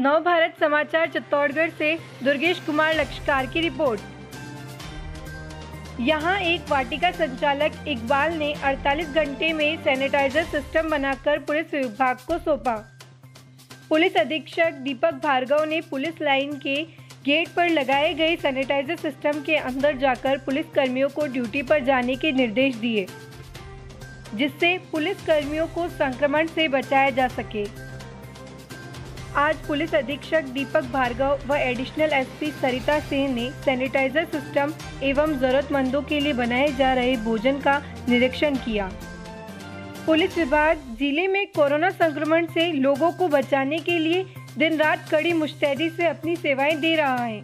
नव भारत समाचार चित्तौड़गढ़ से दुर्गेश कुमार लक्षकार की रिपोर्ट। यहाँ एक वाटिका संचालक इकबाल ने 48 घंटे में सैनिटाइजर सिस्टम बनाकर पुलिस विभाग को सौंपा। पुलिस अधीक्षक दीपक भार्गव ने पुलिस लाइन के गेट पर लगाए गए सैनिटाइजर सिस्टम के अंदर जाकर पुलिस कर्मियों को ड्यूटी पर जाने के निर्देश दिए, जिससे पुलिस कर्मियों को संक्रमण से बचाया जा सके। आज पुलिस अधीक्षक दीपक भार्गव व एडिशनल एसपी सरिता सिंह ने सैनिटाइजर सिस्टम एवं जरूरतमंदों के लिए बनाए जा रहे भोजन का निरीक्षण किया। पुलिस विभाग ज़िले में कोरोना संक्रमण से लोगों को बचाने के लिए दिन रात कड़ी मुस्तैदी से अपनी सेवाएँ दे रहा है।